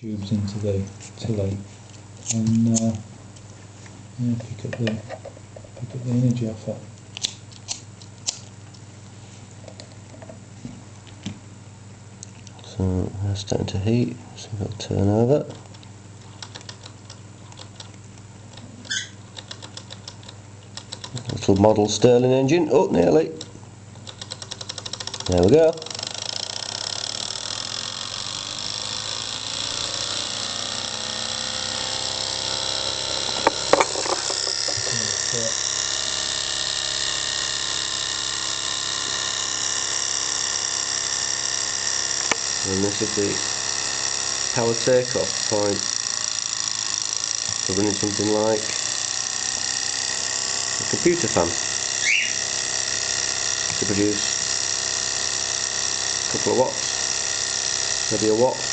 tubes into the tilly and uh, yeah, pick up the pick up the energy off it. So that's starting to heat, so it'll turn over. Little model Stirling engine, oh nearly. There we go. And this is the power takeoff point. For running something like a computer fan to produce a couple of watts, maybe a watt